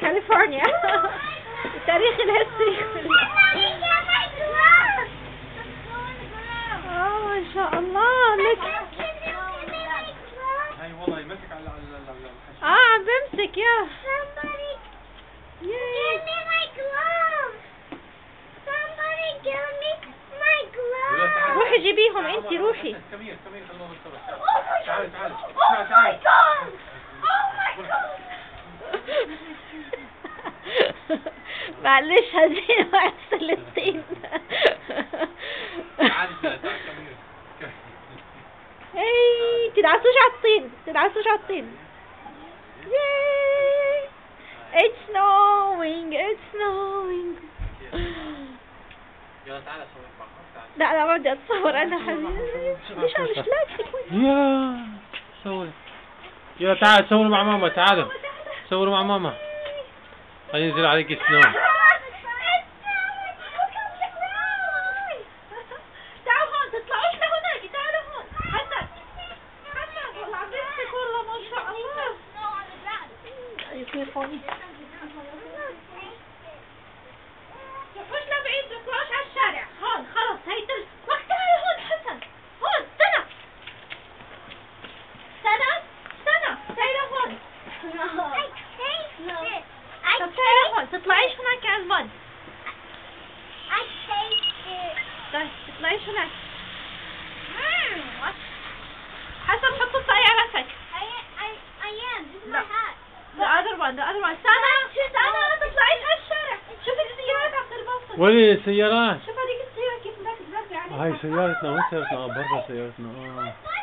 كاليفورنيا. تاريخ الهستوري آه ما شاء الله. لك هاي والله يمسك على على آه عم بمسك يا. روحي جيبيهم انت روحي. كمية كمية خلونا نتصرف تعال تعال. تعال. معلش تعال تعال كمية هي تدعسوش على الطين تدعسوش على الطين. Yay! It's snowing, it's snowing. يلا تعال لا أنا بدي اتصور أنا حبيبي. ليش عم شلاك يا صور. يلا تعال صوروا مع ماما تعالوا. صوروا مع ماما. خلينا ينزل عليك سنو تعالوا هون تطلعوش لهناك تعالوا هون حسن حسن والله عم بمسك والله ما شاء الله يكون فوني تروحوش لبعيد تطلعوش على الشارع. هون خلص هي تل وقت تعالوا هون حسن. هون استنى استنى استنى تعالى هون طب تعالى هون تطلعيش هناك على المد تطلعيش هناك حسن حط الطاقية على راسك The other one, the other one. سنة سنة ما تطلعيش على الشارع. شوف السيارات عم تربص. وين السيارات؟ شوف هذيك السيارة كيف بدك تزرقي عليها. هاي سيارتنا وين سيارتنا؟ آه، برا سيارتنا آه